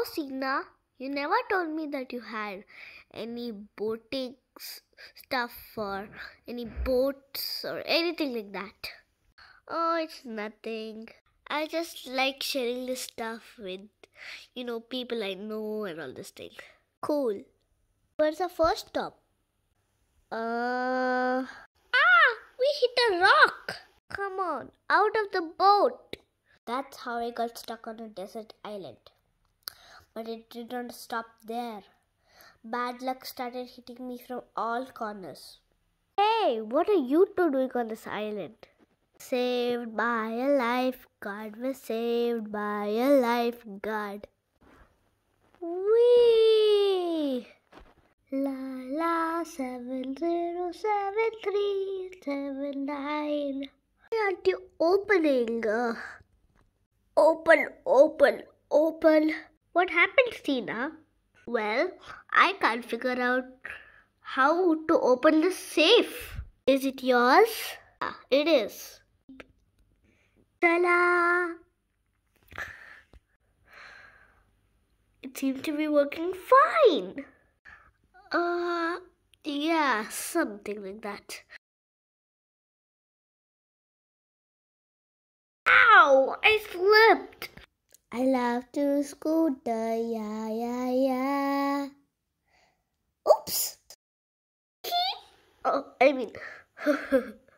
Oh, Sina, you never told me that you had any boating stuff or any boats or anything like that. Oh, it's nothing. I just like sharing this stuff with, you know, people I know and all this thing. Cool. Where's the first stop? Uh. Ah! We hit a rock! Come on, out of the boat! That's how I got stuck on a desert island. But it didn't stop there. Bad luck started hitting me from all corners. Hey, what are you two doing on this island? Saved by a lifeguard, was saved by a lifeguard. Wee! La la seven zero seven three seven nine. Why aren't you opening? Uh, open, open, open. What happened, Tina? Well, I can't figure out how to open the safe. Is it yours? Yeah, it is. Ta-da! It seems to be working fine. Uh, yeah, something like that. Ow! I slipped. I love to scooter, yeah, yeah, yeah. Oops. Oh, I mean,